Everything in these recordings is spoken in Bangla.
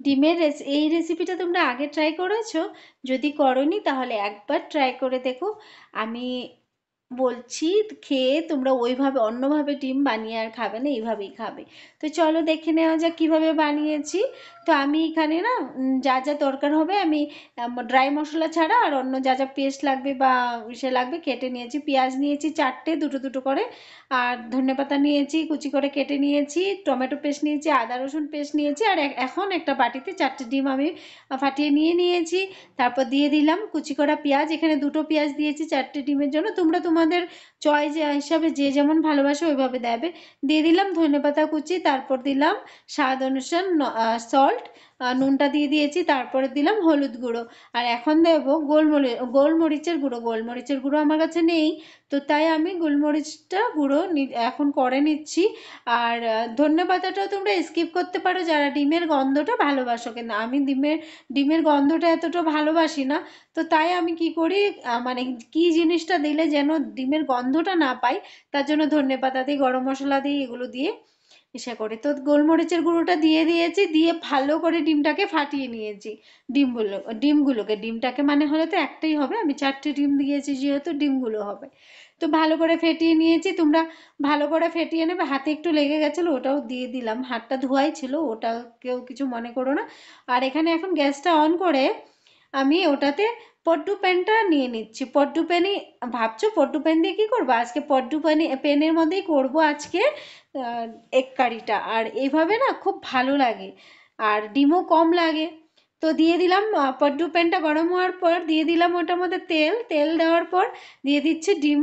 ডিমের রেসি এই রেসিপিটা তোমরা আগে ট্রাই করেছ? যদি করনি তাহলে একবার ট্রাই করে দেখো। আমি বলছি, খেয়ে তোমরা ওইভাবে অন্যভাবে ডিম বানিয়ে আর খাবে না, এইভাবেই খাবে। তো চলো দেখে নেওয়া যাক কীভাবে বানিয়েছি। তো আমি এখানে না যা যা দরকার হবে আমি ড্রাই মশলা ছাড়া আর অন্য যা যা পেস্ট লাগবে বা সে লাগবে কেটে নিয়েছি। পেঁয়াজ নিয়েছি চারটে, দুটো দুটো করে। আর ধনেপাতা নিয়েছি, কুচি করে কেটে নিয়েছি। টমেটো পেস্ট নিয়েছি, আদা রসুন পেস্ট নিয়েছি। আর এখন একটা বাটিতে চারটে ডিম আমি ফাটিয়ে নিয়ে নিয়েছি। তারপর দিয়ে দিলাম কুচি করা পেঁয়াজ। এখানে দুটো পেঁয়াজ দিয়েছি চারটে ডিমের জন্য। তোমরা তোমাদের চয়েস হিসাবে যে যেমন ভালোবাসে ওইভাবে দেবে। দিয়ে দিলাম ধনেপাতা কুচি, তারপর দিলাম স্বাদ অনুসার সল্ট নুনটা দিয়ে দিয়েছি, তারপরে দিলাম হলুদ গুঁড়ো। আর এখন দেবো গোলমরিচ গোলমরিচের গুঁড়ো। গোলমরিচের গুঁড়ো আমার কাছে নেই, তো তাই আমি গোলমরিচটা গুঁড়ো এখন করে নিচ্ছি। আর ধনে পাতাটাও তোমরা স্কিপ করতে পারো যারা ডিমের গন্ধটা ভালোবাসো কিন্তু আমি ডিমের ডিমের গন্ধটা এতটা ভালোবাসি না, তো তাই আমি কি করি মানে কি জিনিসটা দিলে যেন ডিমের গন্ধটা না পাই, তার জন্য ধনে পাতা দিই, গরম মশলা দিই, এগুলো দিয়ে ইসে করে। তো গোলমরিচের গুঁড়োটা দিয়ে দিয়েছি, দিয়ে ভালো করে ডিমটাকে ফাটিয়ে নিয়েছি। ডিমগুলো, ডিমগুলোকে, ডিমটাকে মানে হলে তো একটাই হবে, আমি চারটে ডিম দিয়েছি যেহেতু ডিমগুলো হবে। তো ভালো করে ফেটিয়ে নিয়েছি, তোমরা ভালো করে ফেটিয়ে নেবে, হাতে একটু লেগে গেছিল, ওটাও দিয়ে দিলাম। হাতটা ধোয়াই ছিল ওটা কেউ কিছু মনে করো না। আর এখানে এখন গ্যাসটা অন করে আমি ওটাতে পড্ডু পেনটা নিয়ে নিচ্ছি। পড্ডু পেনই, ভাবছ পড্ডু পেন দিয়ে কী করব? আজকে পড্ডু পেনে, পেনের মধ্যেই করব আজকে এক কারিটা। আর এইভাবে না খুব ভালো লাগে। আর ডিমও কম লাগে। তো দিয়ে দিলাম পড্ডু প্যানটা গরম হওয়ার পর দিয়ে দিলাম ওটার মধ্যে তেল। তেল দেওয়ার পর দিয়ে দিচ্ছি ডিম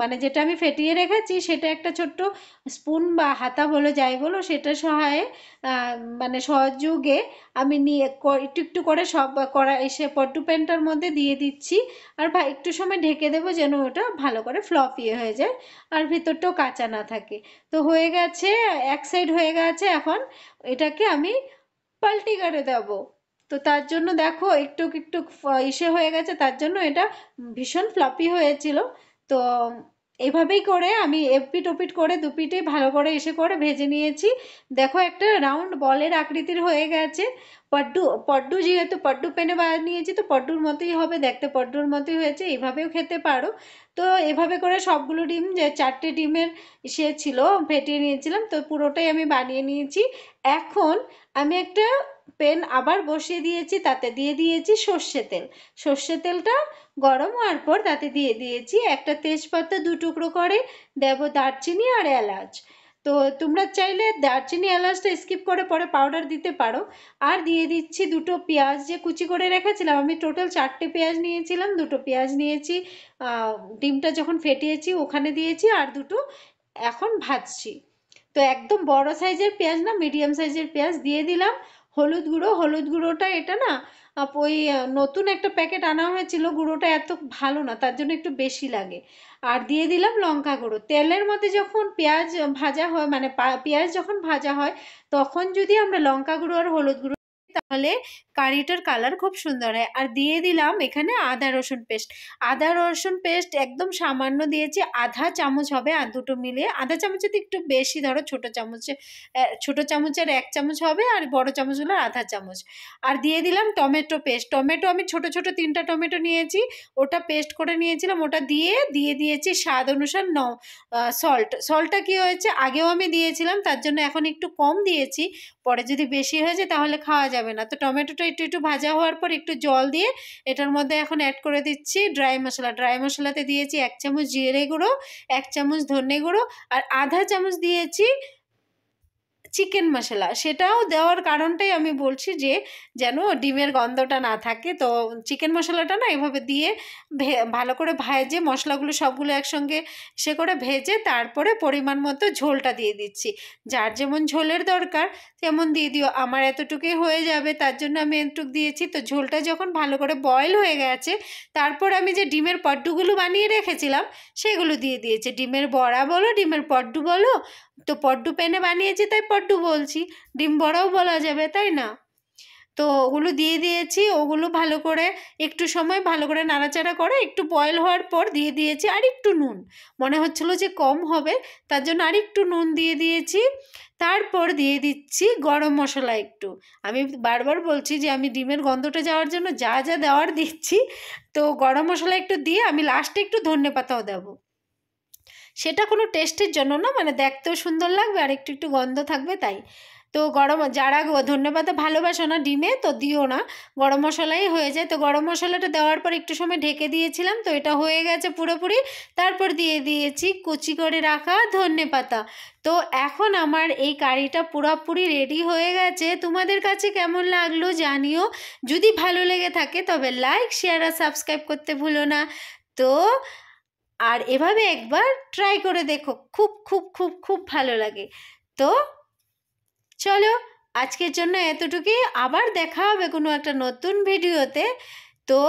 মানে যেটা আমি ফেটিয়ে রেখেছি সেটা একটা ছোট্ট স্পুন বা হাতা বলো যাই বলো, সেটা সহায়ে মানে সহযোগে আমি নিয়ে একটু একটু করে সব করা এসে পড্ডু প্যানটার মধ্যে দিয়ে দিচ্ছি। আর একটু সময় ঢেকে দেবো যেন ওটা ভালো করে ফ্লপি হয়ে যায় আর ভিতরটাও কাঁচা না থাকে। তো হয়ে গেছে, এক সাইড হয়ে গেছে এখন, এটাকে আমি পাল্টি করে দেবো। তো তার জন্য দেখো একটু একটু ইসে হয়ে গেছে। তার জন্য এটা ভীষণ ফ্লপি হয়েছিল। তো এভাবেই করে আমি এপিট ওপিট করে দুপিটে ভালো করে এসে করে ভেজে নিয়েছি। দেখো একটা রাউন্ড বলের আকৃতির হয়ে গেছে। পড্ডু পড্ডু যেহেতু পড্ডু পেনে বানিয়েছি, তো পড্ডুর মতোই হবে। দেখতে পড্ডুর মতোই হয়েছে, এভাবেও খেতে পারো। তো এভাবে করে সবগুলো ডিম, যে চারটে ডিমের সে ছিল, ফেটিয়ে নিয়েছিলাম। তো পুরোটাই আমি বানিয়ে নিয়েছি। এখন আমি একটা পেন আবার বসিয়ে দিয়েছি, তাতে দিয়ে দিয়েছি সর্ষে তেল। সর্ষে তেলটা গরম হওয়ার পর তাতে দিয়ে দিয়েছি একটা তেজপাতা দু টুকরো করে দেব দারচিনি আর এলাচ। তো তোমরা চাইলে দারচিনি, এলাচটা স্কিপ করে পরে পাউডার দিতে পারো। আর দিয়ে দিচ্ছি দুটো পেঁয়াজ, যে কুচি করে রেখেছিলাম, আমি টোটাল চারটে পেঁয়াজ নিয়েছিলাম, দুটো পেঁয়াজ নিয়েছি ডিমটা যখন ফেটিয়েছি ওখানে দিয়েছি আর দুটো এখন ভাজছি। তো একদম বড় সাইজের পেঁয়াজ না মিডিয়াম সাইজের পেঁয়াজ দিয়ে দিলাম। হলুদ গুঁড়ো, হলুদ গুঁড়োটা এটা না ওই নতুন একটা প্যাকেট আনা হয়েছিল, গুঁড়োটা এত ভালো না, তার জন্য একটু বেশি লাগে। আর দিয়ে দিলাম লঙ্কা গুঁড়ো। তেলের মধ্যে যখন পেঁয়াজ ভাজা হয় মানে পেঁয়াজ যখন ভাজা হয়, তখন যদি আমরা লঙ্কা গুঁড়ো আর হলুদ গুঁড়ো তাহলে কারিটার কালার খুব সুন্দর হয়। আর দিয়ে দিলাম এখানে আদা রসুন পেস্ট। আদা রসুন পেস্ট একদম সামান্য দিয়েছি, আধা চামচ হবে আর দুটো মিলিয়ে। আধা চামচের একটু বেশি ধরো, ছোট চামচে ছোট চামচের এক চামচ হবে আর বড় চামচগুলোর আধা চামচ। আর দিয়ে দিলাম টমেটো পেস্ট। টমেটো আমি ছোট ছোট তিনটা টমেটো নিয়েছি, ওটা পেস্ট করে নিয়েছিলাম, ওটা দিয়ে দিয়ে দিয়েছি স্বাদ অনুসার ন সল্ট সল্টটা কি হয়েছে? আগেও আমি দিয়েছিলাম, তার জন্য এখন একটু কম দিয়েছি। পরে যদি বেশি হয়ে যায় তাহলে খাওয়া যাবে না। তো টমেটোটা একটু একটু ভাজা হওয়ার পর একটু জল দিয়ে এটার মধ্যে এখন অ্যাড করে দিচ্ছি ড্রাই মশলা। ড্রাই মশলাতে দিয়েছি এক চামচ জিরে গুঁড়ো, এক চামচ ধনে গুঁড়ো আর আধা চামচ দিয়েছি চিকেন মশলা। সেটাও দেওয়ার কারণটাই আমি বলছি যে, যেন ডিমের গন্ধটা না থাকে। তো চিকেন মশলাটা না এভাবে দিয়ে ভালো করে ভেজে, মশলাগুলো সবগুলো একসঙ্গে সে করে ভেজে তারপরে পরিমাণ মতো ঝোলটা দিয়ে দিচ্ছি। যার যেমন ঝোলের দরকার, তেমন দিয়ে দিও। আমার এতটুকুই হয়ে যাবে, তার জন্য আমি এতটুকু দিয়েছি। তো ঝোলটা যখন ভালো করে বয়েল হয়ে গেছে, তারপর আমি যে ডিমের পড্ডুগুলো বানিয়ে রেখেছিলাম, সেগুলো দিয়ে দিয়েছি। ডিমের বড়া বলো, ডিমের পড্ডু বলো তো পড্ডু পেনে বানিয়েছি, তাই পড্ডু বলছি। ডিম বড়াও বলা যাবে, তাই না? তো ওগুলো দিয়ে দিয়েছি, ওগুলো ভালো করে একটু সময় ভালো করে নাড়াচাড়া করে একটু বয়েল হওয়ার পর দিয়ে দিয়েছি আর একটু নুন। মনে হচ্ছিল যে কম হবে, তার জন্য আর একটু নুন দিয়ে দিয়েছি। তারপর দিয়ে দিচ্ছি গরম মশলা একটু। আমি বারবার বলছি যে আমি ডিমের গন্ধটা যাওয়ার জন্য যা যা দেওয়ার দিচ্ছি, তো গরম মশলা একটু দিয়ে আমি লাস্টে একটু ধনে পাতাও দেবো। সেটা কোনো টেস্টের জন্য না মানে দেখতেও সুন্দর লাগবে, আর একটু একটু গন্ধ থাকবে তাই। তো গরম, যারা ধন্যবাদ ভালোবাসো না ডিমে, তো দিও না। গরম মশলাই হয়ে যায়, তো গরম মশলাটা দেওয়ার পর একটু সময় ঢেকে দিয়েছিলাম, তো এটা হয়ে গেছে পুরোপুরি। তারপর দিয়ে দিয়েছি কুচি করে রাখা ধনে পাতা। তো এখন আমার এই কারিটা পুরোপুরি রেডি হয়ে গেছে। তোমাদের কাছে কেমন লাগল জানিও। যদি ভালো লেগে থাকে তবে লাইক, শেয়ার আর সাবস্ক্রাইব করতে ভুলো না। তো আর এভাবে একবার ট্রাই করে দেখো। খুব খুব খুব খুব ভালো লাগে। তো চলো, আজকের জন্য এতটুকুই। আবার দেখা হবে কোনো একটা নতুন ভিডিওতে। তো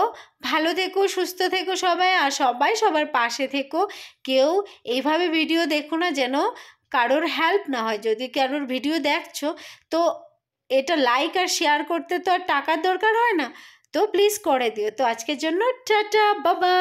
ভালো থেকো, সুস্থ থেকো সবাই, আর সবাই সবার পাশে থেকো। কেউ এইভাবে ভিডিও দেখো না যেন কারোর হেল্প না হয়। যদি কারোর ভিডিও দেখছ, তো এটা লাইক আর শেয়ার করতে তো আর টাকার দরকার হয় না। তো প্লিজ করে দিও। তো আজকের জন্য টাটা বাবা